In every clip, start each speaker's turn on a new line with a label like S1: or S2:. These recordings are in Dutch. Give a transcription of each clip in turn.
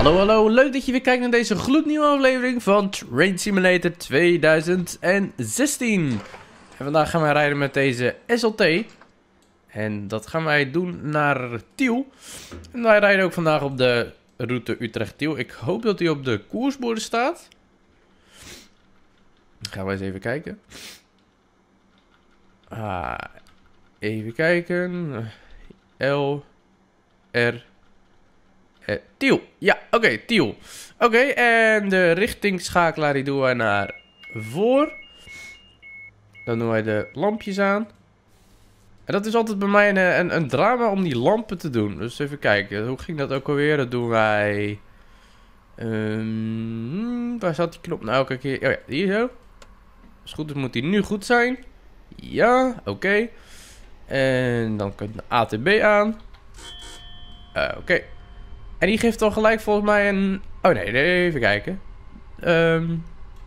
S1: Hallo, hallo. Leuk dat je weer kijkt naar deze gloednieuwe aflevering van Train Simulator 2016. En vandaag gaan wij rijden met deze SLT. En dat gaan wij doen naar Tiel. En wij rijden ook vandaag op de route Utrecht-Tiel. Ik hoop dat hij op de koersborden staat. Gaan we eens even kijken. Ah, even kijken. L, R, eh, Tiel. Ja, oké, Tiel. Oké, en de richtingschakelaar die doen wij naar voor. Dan doen wij de lampjes aan. En dat is altijd bij mij een, een, drama om die lampen te doen. Dus even kijken, hoe ging dat ook alweer? Dat doen wij... ehm, waar zat die knop nou elke keer? Oh ja, hier zo. Het goed is moet die nu goed zijn. Ja, oké. En dan kan de ATB aan. Eh, oké. En die geeft dan gelijk volgens mij een... Oh nee, even kijken. Ehm,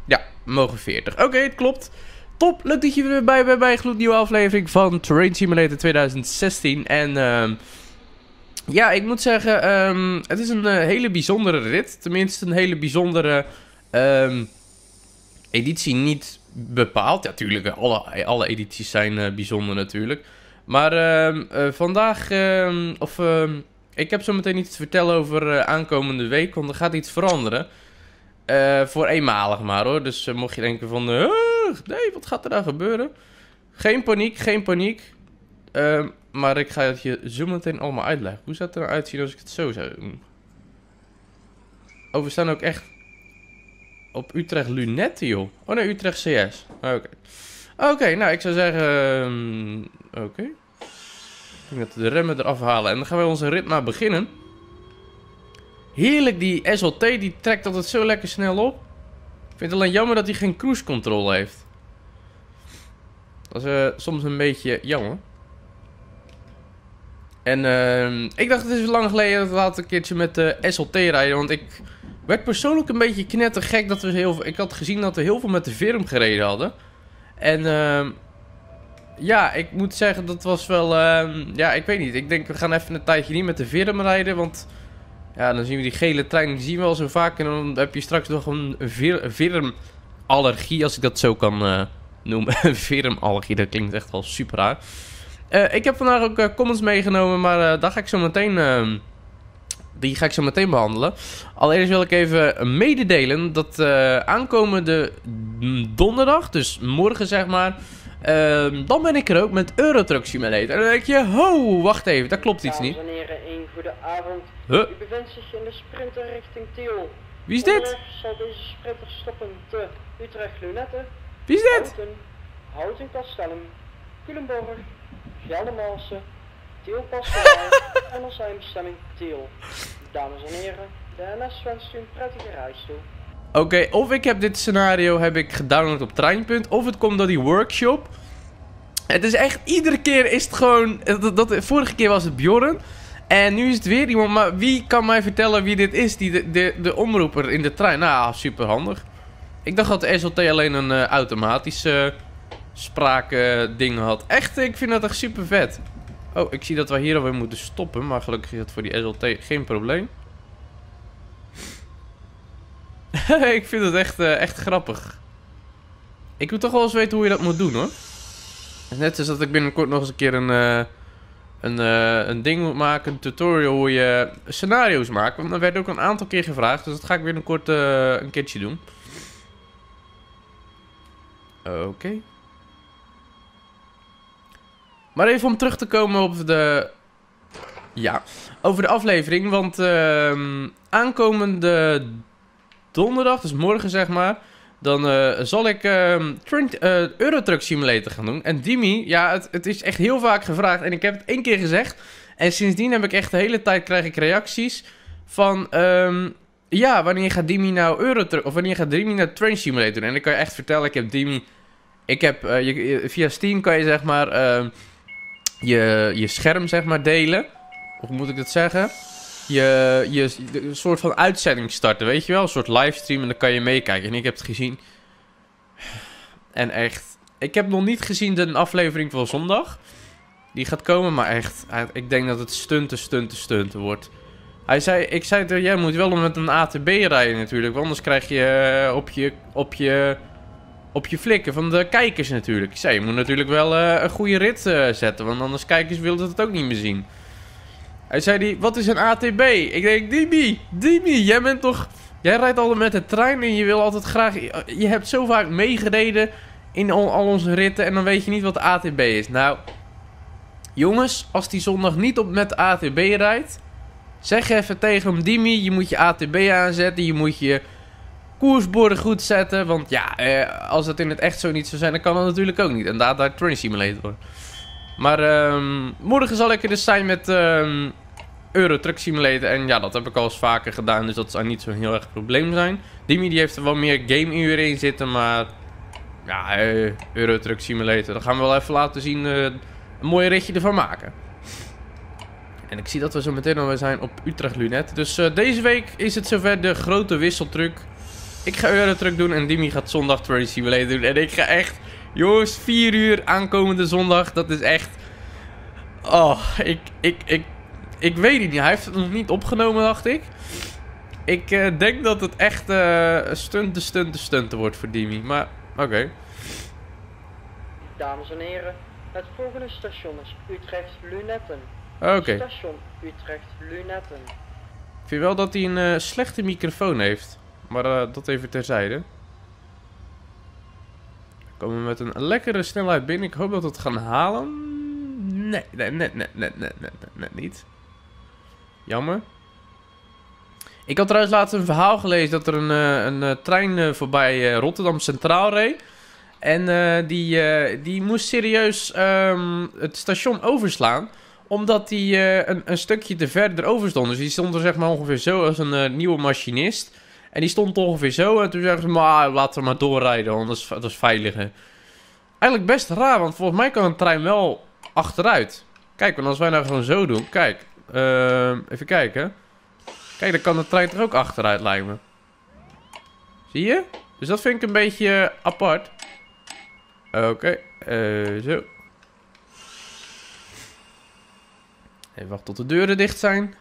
S1: ja, mogen 40. Oké, het klopt. Top, leuk dat je weer bij bent bij een gloednieuwe aflevering van Terrain Simulator 2016. En ehm, ja, ik moet zeggen, ehm, het is een eh, hele bijzondere rit. Tenminste, een hele bijzondere editie niet bepaald. Ja, natuurlijk, alle, alle edities zijn eh, bijzonder natuurlijk. Maar eh, vandaag, of ik heb zo meteen iets te vertellen over eh, aankomende week, want er gaat iets veranderen. Eh, voor eenmalig maar hoor. Dus eh, mocht je denken van, nee, wat gaat er daar gebeuren? Geen paniek, geen paniek. Ehm, maar ik ga het je zo meteen allemaal uitleggen. Hoe zou het er nou uitzien als ik het zo zou doen? Oh, we staan ook echt op Utrecht Lunetten, joh. Oh nee, Utrecht CS. Oké. Oké, nou, ik zou zeggen... ehm, Oké. We de remmen eraf halen. En dan gaan we onze rit maar beginnen. Heerlijk, die SLT, die trekt altijd zo lekker snel op. Ik vind het alleen jammer dat hij geen cruise control heeft. Dat is eh, soms een beetje jammer. En ehm, ik dacht, het is lang geleden dat we laten een keertje met de SLT rijden. Want ik werd persoonlijk een beetje knettergek dat we heel veel... Ik had gezien dat we heel veel met de Virm gereden hadden. En ehm, ja, ik moet zeggen, dat was wel... ehm, ja, ik weet niet. Ik denk, we gaan even een tijdje niet met de Virm rijden, want... Ja, dan zien we die gele trein, die zien we al zo vaak. En dan heb je straks nog een vir- virmallergie, als ik dat zo kan eh, noemen. virmallergie, dat klinkt echt wel super raar. Eh, ik heb vandaag ook eh, comments meegenomen, maar daar ga ik zo meteen... ehm, die ga ik zo meteen behandelen. Allereerst wil ik even mededelen dat aankomende donderdag, dus morgen zeg maar... ehm, dan ben ik er ook met Eurotruck Simulator. En dan denk je, ho, wacht even, daar klopt iets niet.
S2: Dames en heren, een goede avond.
S1: Huh?
S2: U bevindt zich in de sprinter richting Tiel.
S1: Wie is dit?
S2: Onderweg zal deze sprinter stoppen te Utrecht Lunetten,
S1: Wie is dit?
S2: Houten, Houten Castellum, Culemborg, Geldermalsen, Tiel Pascal en ons eindbestemming Tiel. Dames en heren, de NS wenst u een prettige reis toe.
S1: Oké, of ik heb dit scenario heb ik gedownload op Treinpunt, of het komt door die workshop. Het is echt, iedere keer is het gewoon, dat, dat, vorige keer was het Bjorn. En nu is het weer iemand, maar wie kan mij vertellen wie dit is, die de, de, de omroeper in de trein? Nou, super handig. Ik dacht dat de SLT alleen een eh, automatische spraakding had. Echt, ik vind dat echt super vet. Oh, ik zie dat we hier alweer moeten stoppen, maar gelukkig is dat voor die SLT geen probleem. ik vind het echt, eh, echt grappig. Ik wil toch wel eens weten hoe je dat moet doen hoor. Is Net als dat ik binnenkort nog eens een keer een, eh, een, eh, een ding moet maken, een tutorial hoe je scenario's maakt. Want dat werd ook een aantal keer gevraagd, dus dat ga ik binnenkort een keertje doen. Oké. Maar even om terug te komen op de. Ja, over de aflevering. Want ehm, aankomende donderdag, dus morgen zeg maar. Dan eh, zal ik eh, Eurotruck Simulator gaan doen. En Dimi, ja, het, het is echt heel vaak gevraagd. En ik heb het één keer gezegd. En sindsdien heb ik echt de hele tijd krijg ik reacties van... ehm, ja, wanneer gaat Dimi nou Eurotruck... Of wanneer gaat Dimi nou Train Simulator doen? En ik kan je echt vertellen, ik heb Dimi... Ik heb... eh, je, via Steam kan je zeg maar... ehm, je, je scherm zeg maar delen. Hoe moet ik dat zeggen? Je, je een soort van uitzending starten, weet je wel? Een soort livestream en dan kan je meekijken. En ik heb het gezien. En echt... Ik heb nog niet gezien de aflevering van zondag. Die gaat komen, maar echt... Ik denk dat het stunten, stunten, stunten wordt. Hij zei, ik zei tegen jij moet wel met een ATB rijden natuurlijk. Want anders krijg je eh, op je, op je, op je flikken van de kijkers natuurlijk. Ik zei, je moet natuurlijk wel eh, een goede rit eh, zetten. Want anders kijkers wilden het ook niet meer zien. Hij zei, die, wat is een ATB? Ik denk, Dimi, Dimi, jij bent toch... Jij rijdt altijd met de trein en je wil altijd graag... Je hebt zo vaak meegereden in al, onze ritten en dan weet je niet wat de ATB is. Nou, jongens, als die zondag niet op met de ATB rijdt... Zeg even tegen hem, Dimi, je moet je ATB aanzetten, je moet je koersborden goed zetten. Want ja, eh, als het in het echt zo niet zou zijn, dan kan dat natuurlijk ook niet. En daar daar Train Simulator. Maar ehm morgen zal ik er dus zijn met ehm Euro Truck Simulator. En ja, dat heb ik al eens vaker gedaan, dus dat zou niet zo'n heel erg probleem zijn. Dimi die heeft er wel meer game-uren in zitten, maar... Ja, eh, Euro Truck Simulator, dan gaan we wel even laten zien, eh, een mooi ritje ervan maken. En ik zie dat we zo meteen alweer zijn op Utrecht Lunet. Dus eh, deze week is het zover de grote wisseltruck. Ik ga Eurotruck doen en Dimi gaat zondag Train Simulator doen. En ik ga echt, jongens, 4 uur aankomende zondag. Dat is echt... Oh, ik, ik, ik, ik weet het niet. Hij heeft het nog niet opgenomen, dacht ik. Ik eh, denk dat het echt eh stunten, stunten, stunten wordt voor Dimi. Maar, oké.
S2: Dames en heren, het volgende station is Utrecht Lunetten.
S1: Oké.
S2: Station Utrecht Lunetten.
S1: Ik vind wel dat hij een eh, slechte microfoon heeft. Maar dat even terzijde. We komen met een lekkere snelheid binnen. Ik hoop dat we het gaan halen. Nee, nee, net, net, net, net, net, net, net niet. Jammer. Ik had trouwens laatst een verhaal gelezen dat er een, eh, een eh, trein eh, voorbij Rotterdam Centraal reed. En die, die moest serieus ehm, het station overslaan omdat die een, een stukje te ver erover stond. Dus die stond er zeg maar ongeveer zo als een nieuwe machinist. En die stond ongeveer zo. En toen zeggen ze, maar laten we maar doorrijden, want dat is, dat is veiliger. Eigenlijk best raar, want volgens mij kan een trein wel achteruit. Kijk, want als wij nou gewoon zo doen. Kijk, ehm, even kijken. Kijk, dan kan de trein er ook achteruit lijken me. Zie je? Dus dat vind ik een beetje eh, apart. Oké, eh, zo. Even wachten tot de deuren dicht zijn.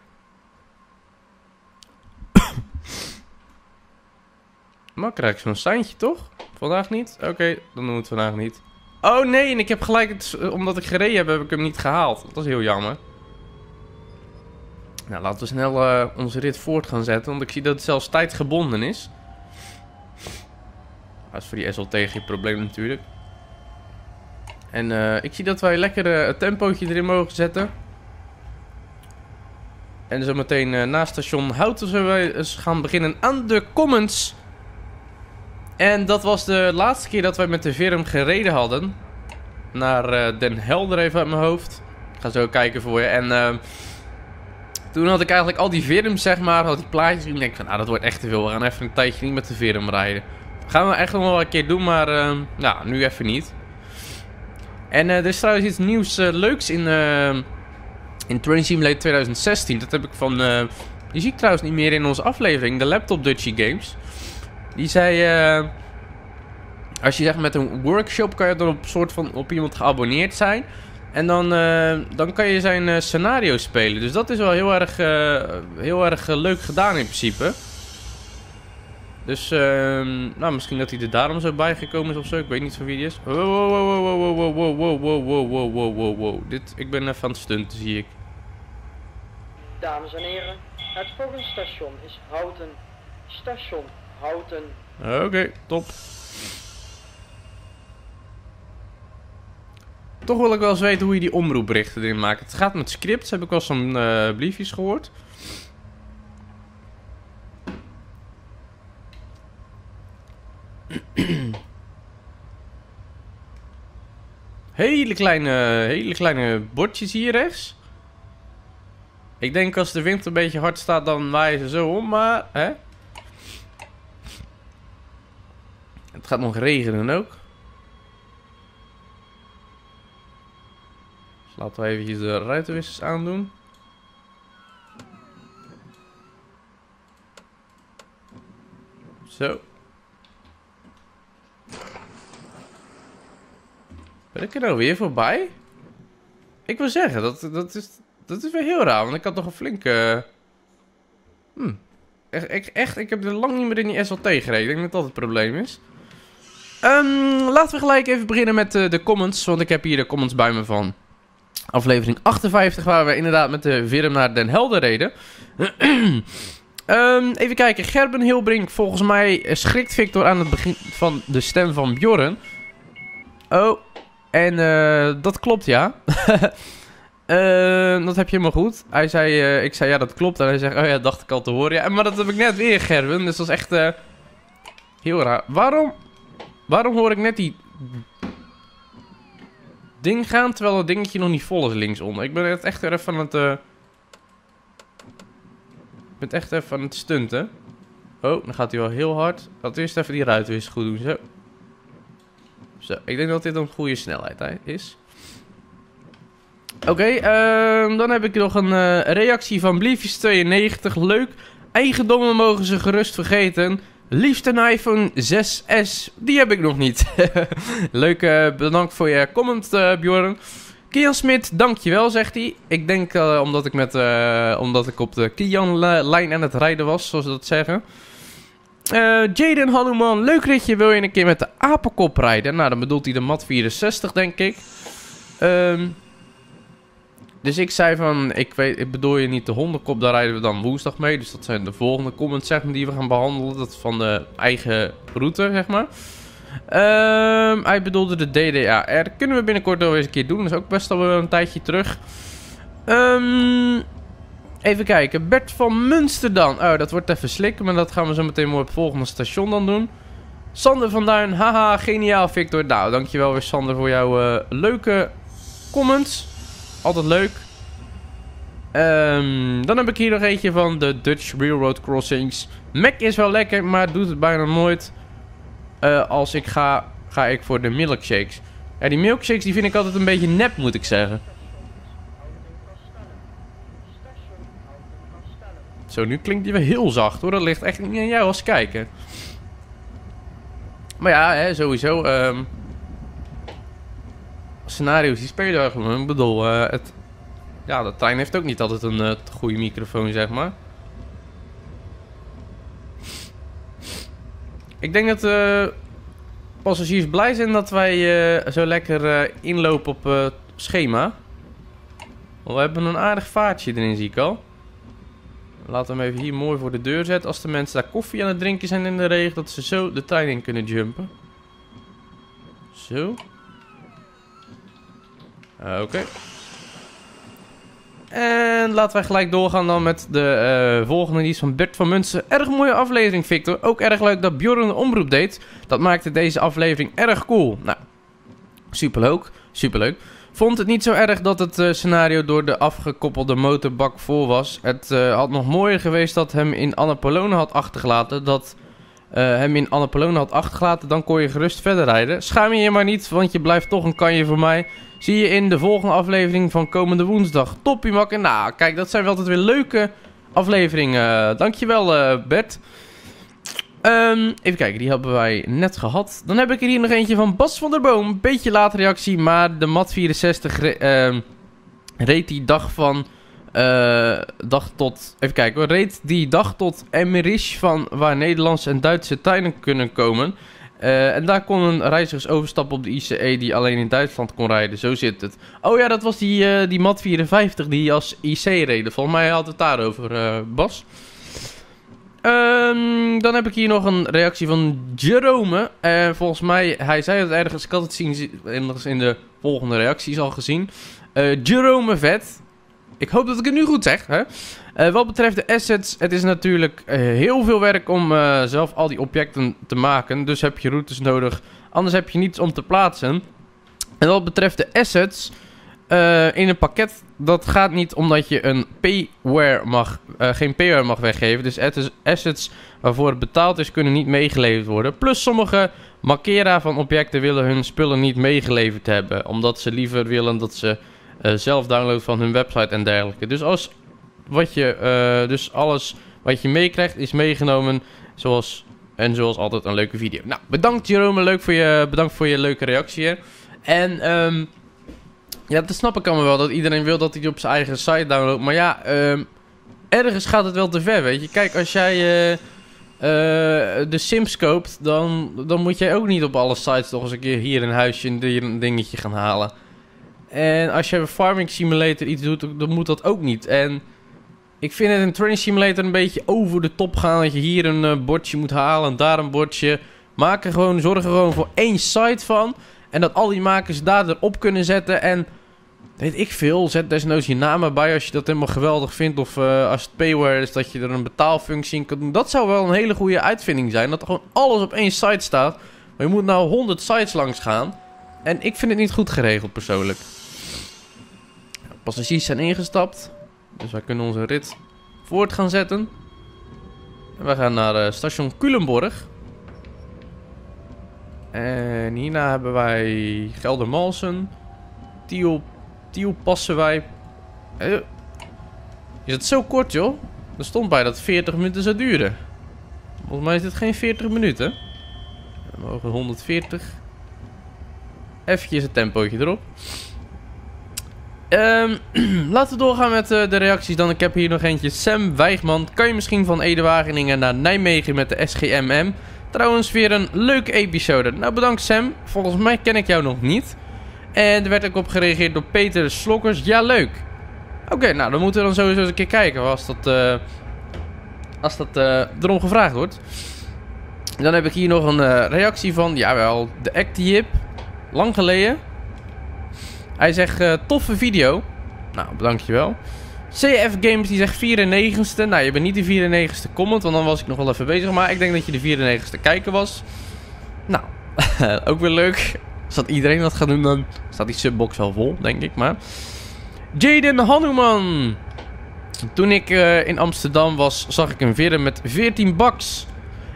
S1: maar krijg ik zo'n seintje toch? Vandaag niet? Oké, dan doen we het vandaag niet. Oh nee, en ik heb gelijk, omdat ik gereden heb, heb ik hem niet gehaald. Dat is heel jammer. Nou, laten we snel eh, onze rit voort gaan zetten, want ik zie dat het zelfs tijdgebonden is. Dat is voor die SLT geen probleem natuurlijk. En eh, ik zie dat wij lekker eh, het tempootje erin mogen zetten. En zometeen uh, na station Houten zullen wij eens gaan beginnen aan de comments. En dat was de laatste keer dat wij met de Verum gereden hadden. Naar Den Helder even uit mijn hoofd. Ik ga zo kijken voor je. En toen had ik eigenlijk al die Verums, zeg maar, had die plaatjes. En ik denk van, nou dat wordt echt te veel. We gaan even een tijdje niet met de Verum rijden. Gaan we echt nog wel een keer doen, maar nou, nu even niet. En uh, er is trouwens iets nieuws uh, leuks in, uh, in Train Simulator 2016. Dat heb ik van... Uh, die zie ik trouwens niet meer in onze aflevering. De Laptop Dutchie Games. Die zei... als je zeg met een workshop kan je dan op soort van op iemand geabonneerd zijn. En dan, dan kan je zijn scenario spelen. Dus dat is wel heel erg, heel erg leuk gedaan in principe. Dus, uh, nou, misschien dat hij er daarom zo bijgekomen is of zo. Ik weet niet van wie die is. Wow, wow, wow, wow, wow, wow, wow, wow, wow, wow, wow, wow, wow. Dit, ik ben even aan het stunten, zie ik.
S2: Dames en heren, het volgende station is Houten. Station Houten.
S1: Oké, okay, top. Toch wil ik wel eens weten hoe je die omroepberichten erin maakt. Het gaat met scripts, heb ik wel zo'n uh, briefjes gehoord. hele kleine, hele kleine bordjes hier rechts. Ik denk als de wind een beetje hard staat, dan waaien ze zo om, maar... Hè? Het gaat nog regenen ook. Laten we eventjes de ruitenwissers aandoen. Zo. Ben ik er nou weer voorbij? Ik wil zeggen, dat, dat, is, dat is weer heel raar, want ik had toch een flinke... Hm. Echt, echt, echt, ik heb er lang niet meer in die SLT gereden. Ik denk dat dat het probleem is. Ehm, laten we gelijk even beginnen met eh, de comments. Want ik heb hier de comments bij me van aflevering 58. Waar we inderdaad met de Virm naar Den Helder reden. Ehm, even kijken. Gerben Hilbrink. Volgens mij schrikt Victor aan het begin van de stem van Bjorn. Oh. En eh, dat klopt ja. Eh, dat heb je helemaal goed. Hij zei, eh, ik zei ja dat klopt. En hij zegt, oh ja, dacht ik al te horen. Ja, maar dat heb ik net weer, Gerben. Dus dat is echt eh, heel raar. Waarom, waarom hoor ik net die ding gaan, terwijl het dingetje nog niet vol is linksonder? Ik ben het echt even aan het... eh, Ik ben echt even aan het stunten. Oh, dan gaat hij wel heel hard. Laten we eerst even die ruit weer eens goed doen. Zo. Zo, ik denk dat dit een goede snelheid hè, is. Oké, ehm, dan heb ik nog een eh, reactie van Bliefjes92. Leuk. Eigendommen mogen ze gerust vergeten. Liefst een iPhone 6S. Die heb ik nog niet. Leuk, eh, bedankt voor je comment, eh Bjorn. Kian Smit, dankjewel, zegt hij. Ik denk eh, omdat, ik met, omdat ik op de Kian-lijn aan het rijden was, zoals ze dat zeggen. Jaden Hanuman, leuk ritje. Wil je een keer met de apenkop rijden? Nou, dan bedoelt hij de Mat 64, denk ik. Ehm, dus ik zei van, ik, weet, ik bedoel je niet de hondenkop, daar rijden we dan woensdag mee. Dus dat zijn de volgende comments zeg maar, die we gaan behandelen. Dat van de eigen route, zeg maar. Ehm, hij bedoelde de DDAR. Kunnen we binnenkort wel eens een keer doen. Dat is ook best wel een tijdje terug. Ehm, even kijken. Bert van Munster dan. Oh, dat wordt even slikken. Maar dat gaan we zo meteen op het volgende station dan doen. Sander van Duin. Haha, geniaal Victor. Nou, dankjewel weer Sander voor jouw eh, leuke comments. Altijd leuk. Ehm, dan heb ik hier nog eentje van de Dutch Railroad Crossings. Mac is wel lekker, maar doet het bijna nooit. Eh, als ik ga, ga ik voor de milkshakes. Ja, die milkshakes die vind ik altijd een beetje nep, moet ik zeggen. Zo, nu klinkt die wel heel zacht hoor. Dat ligt echt niet aan jou als kijker. Maar ja, hè, sowieso. ehm, scenario's die spelen. Ik bedoel, eh, het, ja, de trein heeft ook niet altijd een eh, goede microfoon, zeg maar. Ik denk dat eh, passagiers blij zijn dat wij zo lekker inlopen op schema. We hebben een aardig vaartje erin, zie ik al. Laten we hem even hier mooi voor de deur zetten. Als de mensen daar koffie aan het drinken zijn in de regen, dat ze zo de trein in kunnen jumpen. Zo. Ah, Oké. En laten wij gelijk doorgaan dan met de eh, volgende. Die is van Bert van Munsen. Erg mooie aflevering, Victor. Ook erg leuk dat Bjorn een omroep deed. Dat maakte deze aflevering erg cool. Nou, superleuk. Superleuk. Vond het niet zo erg dat het eh, scenario door de afgekoppelde motorbak vol was. Het eh, had nog mooier geweest dat hem in Annapolona had achtergelaten. Dat eh, hem in Annapolona had achtergelaten. Dan kon je gerust verder rijden. Schaam je je maar niet, want je blijft toch een kanje voor mij. Zie je in de volgende aflevering van komende woensdag. Toppie makken. Nou, kijk, dat zijn wel altijd weer leuke afleveringen. Dankjewel, eh Bert. Ehm, even kijken, die hebben wij net gehad. Dan heb ik er hier nog eentje van Bas van der Boom. Beetje late reactie, maar de Mat 64 re- ehm, reed die dag van... eh, dag tot... Even kijken. Reed die dag tot Emmerich van waar Nederlandse en Duitse treinen kunnen komen. Eh, en daar konden reizigers overstappen op de ICE die alleen in Duitsland kon rijden. Zo zit het. Oh ja, dat was die, eh, die Mat 54 die als IC reed. Volgens mij had het daarover, Bas. Ehm, dan heb ik hier nog een reactie van Jerome. Eh, volgens mij, hij zei het ergens, ik had het zien, in de volgende reacties al gezien. Jerome Vet. Ik hoop dat ik het nu goed zeg. Hè? Eh, wat betreft de assets, het is natuurlijk eh, heel veel werk om eh, zelf al die objecten te maken. Dus heb je routes nodig, anders heb je niets om te plaatsen. En wat betreft de assets, in een pakket, dat gaat niet omdat je een payware mag, geen payware mag weggeven. Dus assets- waarvoor het betaald is, kunnen niet meegeleverd worden. Plus sommige markera van objecten willen hun spullen niet meegeleverd hebben. Omdat ze liever willen dat ze zelf downloaden van hun website en dergelijke. Dus, als wat je, eh, dus alles wat je meekrijgt is meegenomen zoals, en zoals altijd een leuke video. Nou, bedankt Jerome, leuk voor je, bedankt voor je leuke reactie. En ehm, ja, dat snap ik allemaal wel, dat iedereen wil dat hij op zijn eigen site downloadt. Maar ja, ehm, ergens gaat het wel te ver, weet je. Kijk, als jij eh, eh, de Sims koopt, dan, dan moet jij ook niet op alle sites nog eens een keer hier een huisje een dingetje gaan halen. En als je een Farming Simulator iets doet, dan moet dat ook niet. En ik vind het in Train Simulator een beetje over de top gaan. Dat je hier een eh, bordje moet halen en daar een bordje. Maak gewoon, zorg er gewoon voor één site van. En dat al die makers daar erop kunnen zetten. En weet ik veel, zet desnoods je naam erbij als je dat helemaal geweldig vindt. Of eh, als het payware is, dat je er een betaalfunctie in kan doen. Dat zou wel een hele goede uitvinding zijn. Dat er gewoon alles op één site staat. Maar je moet nou 100 sites langs gaan. En ik vind het niet goed geregeld persoonlijk. Passagiers zijn ingestapt. Dus wij kunnen onze rit voort gaan zetten. En we gaan naar uh, station Culemborg. En hierna hebben wij Geldermalsen. Tiel, Tiel passen wij. Eh, is het zo kort joh? Er stond bij dat het 40 minuten zou duren. Volgens mij is dit geen 40 minuten. We mogen 140. Even het tempootje erop. Um, laten we doorgaan met uh, de reacties dan. Ik heb hier nog eentje. Sam Weigman. Kan je misschien van Ede-Wageningen naar Nijmegen met de SGMM? Trouwens weer een leuke episode. Nou bedankt Sam. Volgens mij ken ik jou nog niet. En er werd ook op gereageerd door Peter Slokkers. Ja leuk. Oké, nou dan moeten we dan sowieso eens een keer kijken. Als dat, uh, als dat uh, erom gevraagd wordt. Dan heb ik hier nog een reactie van. Jawel, de Actiehip. Lang geleden. Hij zegt, uh, toffe video. Nou, dankjewel. CF Games die zegt 94ste. Nou, je bent niet de 94ste comment, want dan was ik nog wel even bezig. Maar ik denk dat je de 94ste kijker was. Nou, ook weer leuk. Dat iedereen dat gaat doen, dan staat die subbox wel vol, denk ik. Maar Jaden Hanuman. Toen ik uh, in Amsterdam was, zag ik een video met 14 bucks.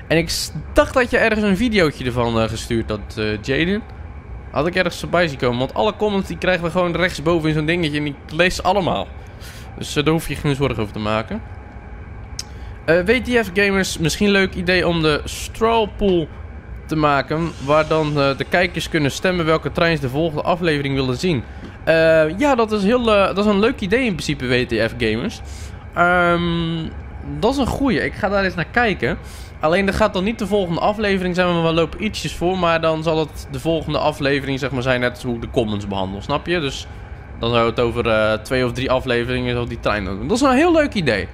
S1: En ik dacht dat je ergens een videootje ervan uh, gestuurd had, Jaden. Had ik ergens voorbij zien komen. Want alle comments die krijgen we gewoon rechtsboven in zo'n dingetje. En ik lees ze allemaal. Dus uh, daar hoef je geen zorgen over te maken. Eh, WTF Gamers, misschien leuk idee om de Stroll Pool te maken. Waar dan uh, de kijkers kunnen stemmen welke treins de volgende aflevering willen zien. ja, dat is, heel, dat is een leuk idee in principe, WTF Gamers. Um, dat is een goeie. Ik ga daar eens naar kijken. Alleen dat gaat dan niet de volgende aflevering zijn, maar we lopen ietsjes voor. Maar dan zal het de volgende aflevering zeg maar, zijn net hoe de comments behandelen, snap je? Dus dan zou het over uh, twee of drie afleveringen zo die trein doen. Dat is een heel leuk idee.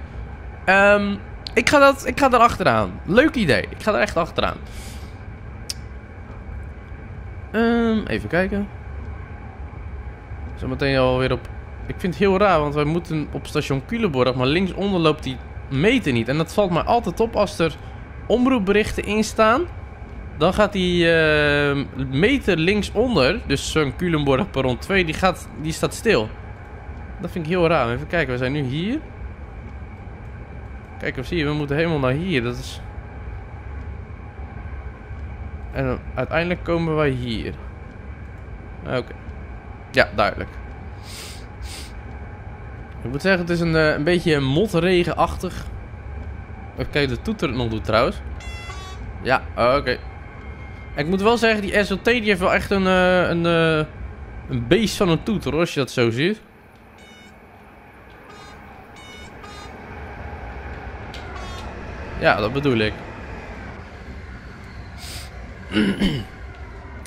S1: Um, ik, ga dat, ik ga daar achteraan. Leuk idee. Ik ga er echt achteraan. Um, even kijken. Zometeen alweer op... Ik vind het heel raar, want wij moeten op station Culemborg, maar linksonder loopt die meter niet. En dat valt mij altijd op als er omroepberichten instaan. Dan gaat die uh, meter linksonder, dus zo'n Culemborg perron 2, die, gaat, die staat stil. Dat vind ik heel raar. Even kijken, we zijn nu hier. Kijk, of zie je, we moeten helemaal naar hier. Dat is... En uiteindelijk komen wij hier. Oké. Ja, duidelijk. Ik moet zeggen, het is een, uh, een beetje motregenachtig Even de toeter het nog doet trouwens. Ja, oké. Ik moet wel zeggen, die SLT die heeft wel echt een, uh, een, uh, een beest van een toeter, als je dat zo ziet. Ja, dat bedoel ik.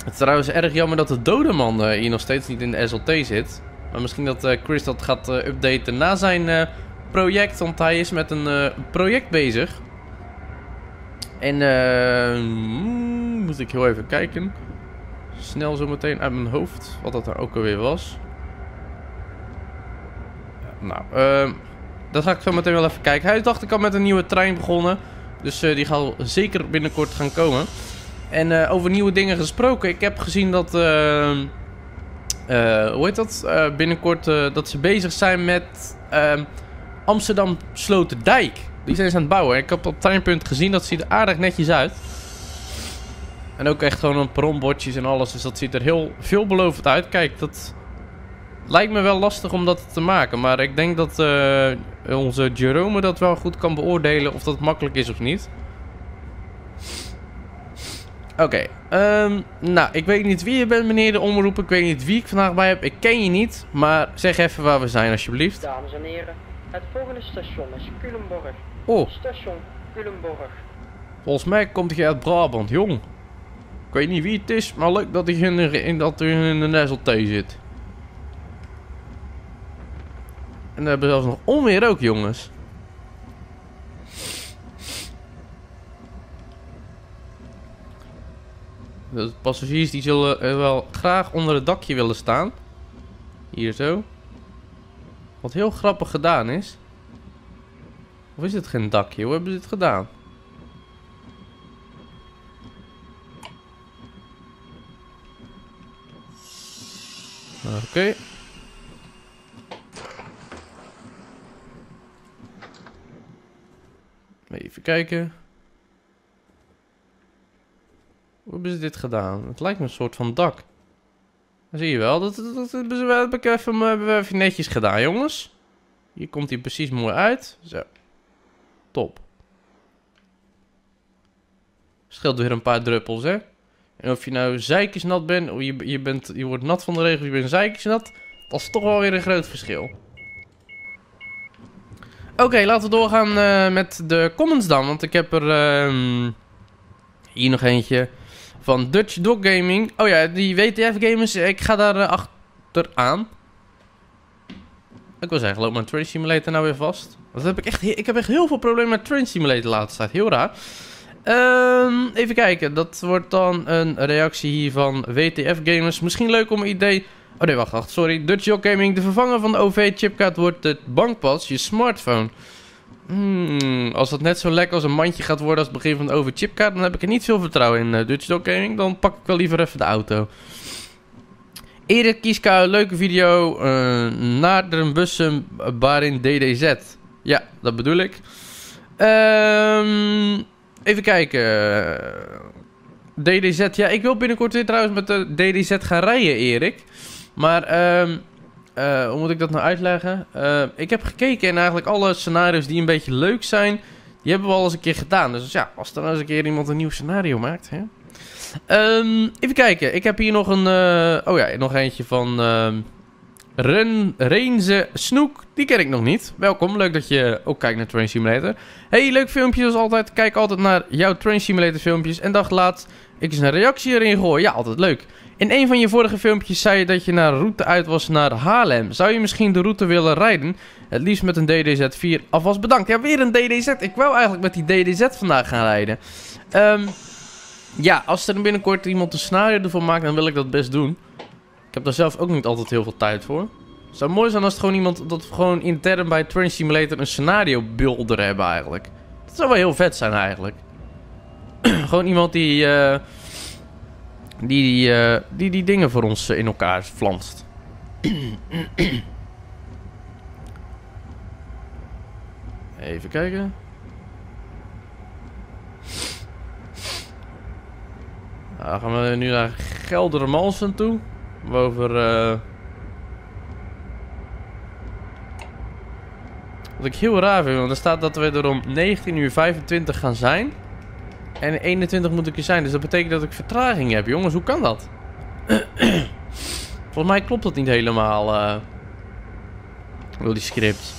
S1: Het is trouwens erg jammer dat de dode man uh, hier nog steeds niet in de SLT zit. Maar misschien dat Chris dat gaat updaten na zijn project, want hij is met een uh, project bezig. En uh, moet ik heel even kijken. Snel zo meteen uit mijn hoofd, wat dat er ook alweer was. Nou, uh, dat ga ik zo meteen wel even kijken. Hij dacht ik al met een nieuwe trein begonnen. Dus uh, die gaat zeker binnenkort gaan komen. En over nieuwe dingen gesproken. Ik heb gezien dat... Uh, hoe heet dat? binnenkort dat ze bezig zijn met... Amsterdam Sloterdijk. Die zijn ze aan het bouwen. Ik heb op Treinpunt gezien, dat ziet er aardig netjes uit. En ook echt gewoon een perronbordjes en alles. Dus dat ziet er heel veelbelovend uit. Kijk, dat lijkt me wel lastig om dat te maken. Maar ik denk dat uh, onze Jerome dat wel goed kan beoordelen of dat makkelijk is of niet. Oké, ehm, nou, ik weet niet wie je bent, meneer de omroep. Ik weet niet wie ik vandaag bij heb. Ik ken je niet, maar zeg even waar we zijn, alsjeblieft.
S2: Dames en heren, Het volgende station is Culemborg.
S1: Oh,
S2: Station Culemborg.
S1: volgens mij komt hij uit Brabant, jong. Ik weet niet wie het is, maar leuk dat hij in dat hij in de SLT zit. En we hebben zelfs nog onweer ook, jongens. De passagiers die zullen eh, wel graag onder het dakje willen staan. Hier zo. Wat heel grappig gedaan is. Of is het geen dakje? Hoe hebben ze het gedaan? Oké. Even kijken. Hoe hebben ze dit gedaan? Het lijkt me een soort van dak. Dan zie je wel, dat, dat, dat heb ik even, hebben we even netjes gedaan, jongens. Hier komt hij precies mooi uit. Zo. Top. Scheelt weer een paar druppels, hè. En of je nou zeikensnat bent, of je, je, bent, je wordt nat van de regen, of je bent zeikensnat, dat is toch wel weer een groot verschil. Oké, laten we doorgaan eh, met de comments dan, want ik heb er ehm, hier nog eentje van Dutch Dog Gaming. Oh ja, die WTF gamers, ik ga daar eh, achteraan. Ik wil zeggen, loopt mijn Train Simulator nou weer vast? Dat heb ik echt, ik heb echt heel veel problemen met Train Simulator de laatste tijd, heel raar. Ehm, even kijken, dat wordt dan een reactie hier van WTF Gamers. Misschien leuk om een idee... Oh nee, wacht, wacht, sorry. Dutch Dog Gaming, de vervanger van de OV-chipkaart wordt het bankpas, je smartphone. Hmm, als dat net zo lekker als een mandje gaat worden als het begin van de OV-chipkaart, dan heb ik er niet veel vertrouwen in eh, Dutch Dog Gaming. Dan pak ik wel liever even de auto. Erik Kieskou, leuke video. eh naar de bussen waarin DDZ. Ja, dat bedoel ik. Ehm, even kijken. DDZ. Ja, ik wil binnenkort weer trouwens met de DDZ gaan rijden, Erik. Maar, ehm, eh, hoe moet ik dat nou uitleggen? Eh, ik heb gekeken en eigenlijk alle scenario's die een beetje leuk zijn, die hebben we al eens een keer gedaan. Dus ja, als er nou eens een keer iemand een nieuw scenario maakt, hè. Ehm, even kijken. Ik heb hier nog een. eh, oh ja, nog eentje van. Ren, Reenze Snoek. Die ken ik nog niet. Welkom. Leuk dat je ook kijkt naar Train Simulator. Hey, leuk filmpje zoals altijd. Kijk altijd naar jouw Train Simulator filmpjes. En dag laat ik eens een reactie erin gooien. Ja, altijd leuk. In een van je vorige filmpjes zei je dat je naar route uit was naar Haarlem. Zou je misschien de route willen rijden? Het liefst met een DDZ4. Alvast bedankt. Ja, weer een DDZ. Ik wou eigenlijk met die DDZ vandaag gaan rijden. Ehm. Ja, als er binnenkort iemand een scenario ervoor maakt, dan wil ik dat best doen. Ik heb daar zelf ook niet altijd heel veel tijd voor. Het zou mooi zijn als het gewoon iemand, dat gewoon intern bij Train Simulator een scenario builder hebben eigenlijk. Dat zou wel heel vet zijn eigenlijk. gewoon iemand die, eh, die, die, eh, die die dingen voor ons eh, in elkaar flanst. Even kijken. Dan gaan we nu naar Geldermalsen toe. Over. eh Wat ik heel raar vind, want er staat dat we er om 19 uur 25 gaan zijn. En 21 moet ik er zijn, dus dat betekent dat ik vertraging heb. Jongens, hoe kan dat? Volgens mij klopt dat niet helemaal. eh door die script.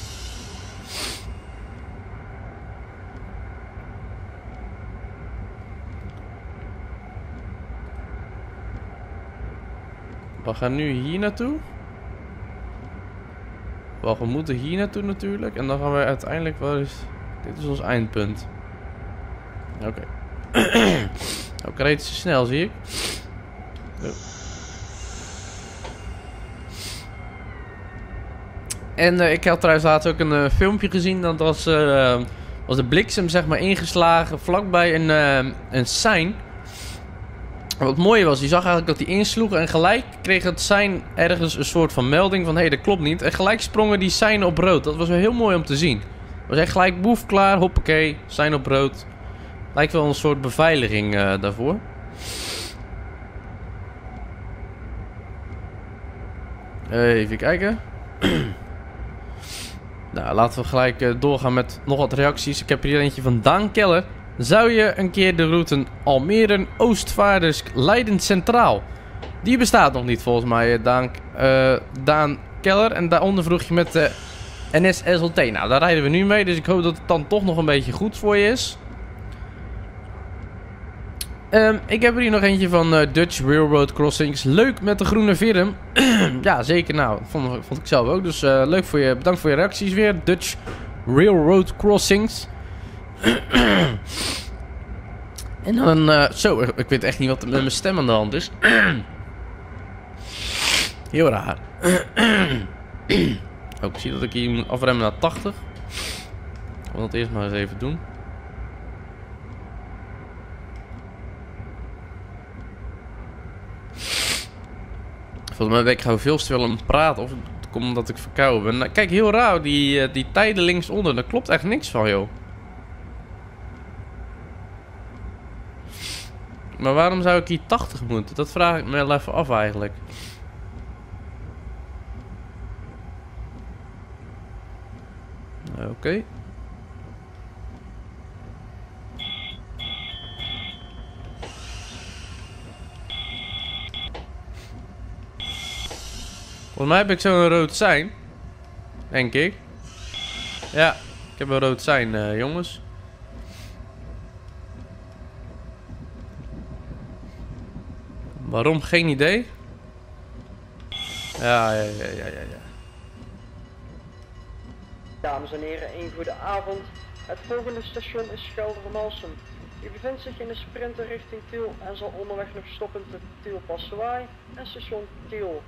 S1: We gaan nu hier naartoe. We moeten hier naartoe natuurlijk. En dan gaan we uiteindelijk wel eens... Dit is ons eindpunt. Oké. Ook reed ze snel, zie ik. En eh, ik had trouwens laatst ook een eh, filmpje gezien. Dat was, eh, was de bliksem zeg maar ingeslagen vlakbij een, een sein. Wat mooi was, je zag eigenlijk dat hij insloeg en gelijk kreeg het sein ergens een soort van melding van hé, hey, dat klopt niet. En gelijk sprongen die sein op rood. Dat was wel heel mooi om te zien. Was echt gelijk boef, klaar, hoppakee, sein op rood. Lijkt wel een soort beveiliging eh, daarvoor. Even kijken. nou, laten we gelijk eh, doorgaan met nog wat reacties. Ik heb hier eentje van Daan Keller. Zou je een keer de route Almere, Oostvaarders, Leiden Centraal? Die bestaat nog niet volgens mij, eh, Daan, eh, Daan Keller. En daaronder vroeg je met de NS SLT. Nou, daar rijden we nu mee. Dus ik hoop dat het dan toch nog een beetje goed voor je is. Ehm, ik heb er hier nog eentje van eh, Dutch Railroad Crossings. Leuk met de groene film. ja, zeker. Nou, vond, ik zelf ook. Dus eh, leuk voor je. Bedankt voor je reacties weer. Dutch Railroad Crossings. en dan... eh, zo, ik weet echt niet wat met mijn stem aan de hand is. Heel raar. oh, ik zie dat ik hier moet afremmen naar 80. Ik wil het eerst maar eens even doen. Volgens mij ben ik gewoon veel te veel aan het praten. Of het komt omdat ik verkouden ben. Nou, kijk, heel raar. Die, eh, die tijden linksonder. Daar klopt echt niks van, joh. Maar waarom zou ik hier 80 moeten? Dat vraag ik me wel even af eigenlijk. Oké. Volgens mij heb ik zo'n rood sein. Denk ik. Ja, ik heb een rood sein, eh, jongens. Waarom? Geen idee. Ja, ja, ja, ja, ja. ja.
S2: Dames en heren, een goede avond. Het volgende station is Geldermalsen. U bevindt zich in de sprinter richting Tiel en zal onderweg nog stoppen te Tiel Passewaai en station Tiel.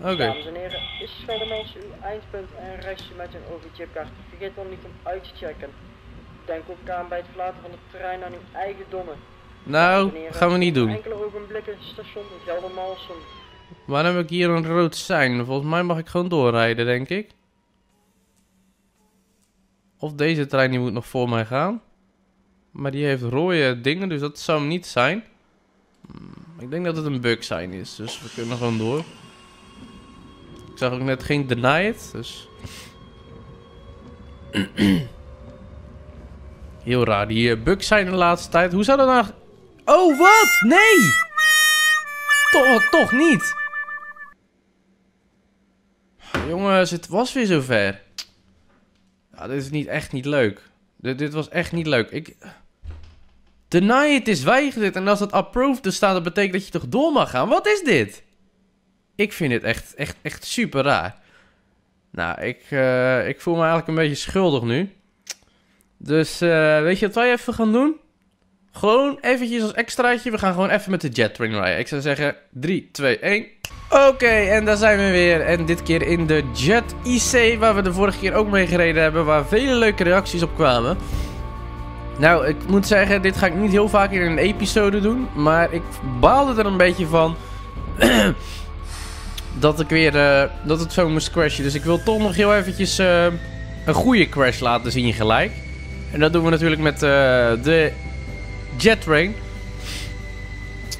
S1: Oké.
S2: Dames en heren, is Geldermalsen uw eindpunt en reist u met een OV-chipkaart, vergeet dan niet om uit te checken. Denk ook aan bij het verlaten van de trein aan uw eigendommen.
S1: Nou, gaan we niet doen.
S2: Enkele ogenblikken station Geldermalsen.
S1: Waarom heb ik hier een rood sein? Volgens mij mag ik gewoon doorrijden, denk ik. Of deze trein die moet nog voor mij gaan. Maar die heeft rode dingen, dus dat zou hem niet zijn. Hmm, Ik denk dat het een bug zijn is, dus we kunnen gewoon door. Ik zag ook net geen deny it, dus... Heel raar, die eh, bugs zijn de laatste tijd. Hoe zou dat nou... Oh, wat? Nee! Toch, toch niet. Jongens, het was weer zover. Ja, dit is niet, echt niet leuk. Dit, dit was echt niet leuk. Ik... Deny it is weigerd. En als het approved staat, dat betekent dat je toch door mag gaan. Wat is dit? Ik vind het echt, echt, echt super raar. Nou, ik, eh, ik voel me eigenlijk een beetje schuldig nu. Dus, eh, weet je wat wij even gaan doen? Gewoon eventjes als extraatje. We gaan gewoon even met de jet train rijden. Ik zou zeggen 3, 2, 1. Oké, en daar zijn we weer. En dit keer in de Jet IC, waar we de vorige keer ook mee gereden hebben. Waar vele leuke reacties op kwamen. Nou, ik moet zeggen, dit ga ik niet heel vaak in een episode doen. Maar ik baalde er een beetje van. dat ik weer. eh, dat het zo moest crashen. Dus ik wil toch nog heel eventjes. eh, een goede crash laten zien gelijk. En dat doen we natuurlijk met eh, de Jet Train.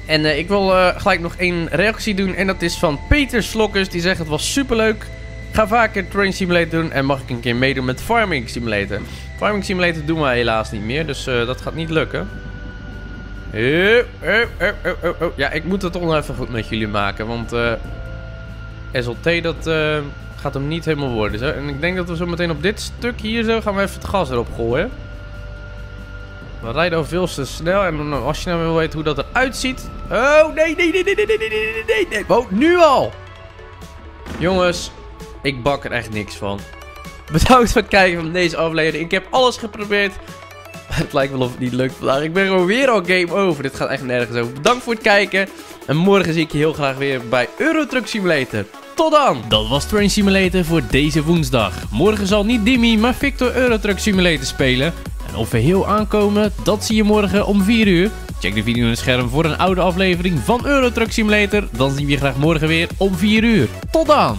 S1: En eh, ik wil eh, gelijk nog één reactie doen. En dat is van Peter Slokkers. Die zegt het was superleuk. Ga vaker Train Simulator doen. En mag ik een keer meedoen met Farming Simulator. Farming Simulator doen we helaas niet meer. Dus eh, dat gaat niet lukken. Ja, ik moet het toch even goed met jullie maken. Want SLT dat gaat hem niet helemaal worden. En ik denk dat we zo meteen op dit stuk hier zo gaan we even het gas erop gooien. We rijden al veel te snel. En dan, als je nou wil weten hoe dat eruit ziet. Oh, nee, nee, nee, nee, nee, nee, nee, nee, nee, nee. Oh, nu al. Jongens, ik bak er echt niks van. Bedankt voor het kijken van deze aflevering. Ik heb alles geprobeerd. Het lijkt wel of het niet lukt vandaag. Ik ben gewoon weer al game over. Dit gaat echt nergens over. Bedankt voor het kijken. En morgen zie ik je heel graag weer bij Eurotruck Simulator. Tot dan! Dat was Train Simulator voor deze woensdag. Morgen zal niet Dimmy, maar Victor Eurotruck Simulator spelen. En of we heel aankomen, dat zie je morgen om 4 uur. Check de video in het scherm voor een oude aflevering van Eurotruck Simulator. Dan zien we je graag morgen weer om 4 uur. Tot dan!